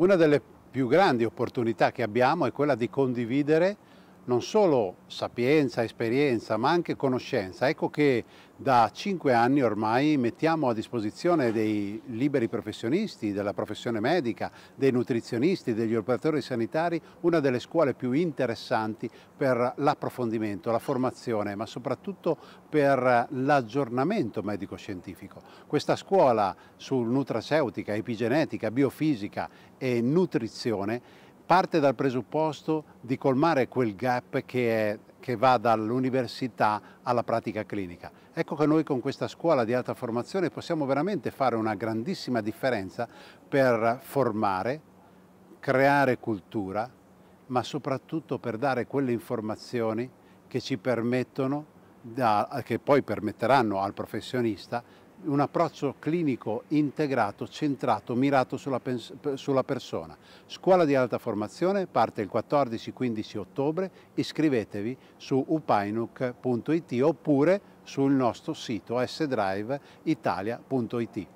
Una delle più grandi opportunità che abbiamo è quella di condividere non solo sapienza, esperienza, ma anche conoscenza. Ecco che da cinque anni ormai mettiamo a disposizione dei liberi professionisti, della professione medica, dei nutrizionisti, degli operatori sanitari, una delle scuole più interessanti per l'approfondimento, la formazione, ma soprattutto per l'aggiornamento medico-scientifico. Questa scuola su nutraceutica, epigenetica, biofisica e nutrizione parte dal presupposto di colmare quel gap che, è, che va dall'università alla pratica clinica. Ecco che noi con questa scuola di alta formazione possiamo veramente fare una grandissima differenza per formare, creare cultura, ma soprattutto per dare quelle informazioni che ci permettono, che poi permetteranno al professionista un approccio clinico integrato, centrato, mirato sulla, sulla, persona. Scuola di alta formazione parte il 14-15 ottobre, iscrivetevi su upainuk.it oppure sul nostro sito sdriveitalia.it.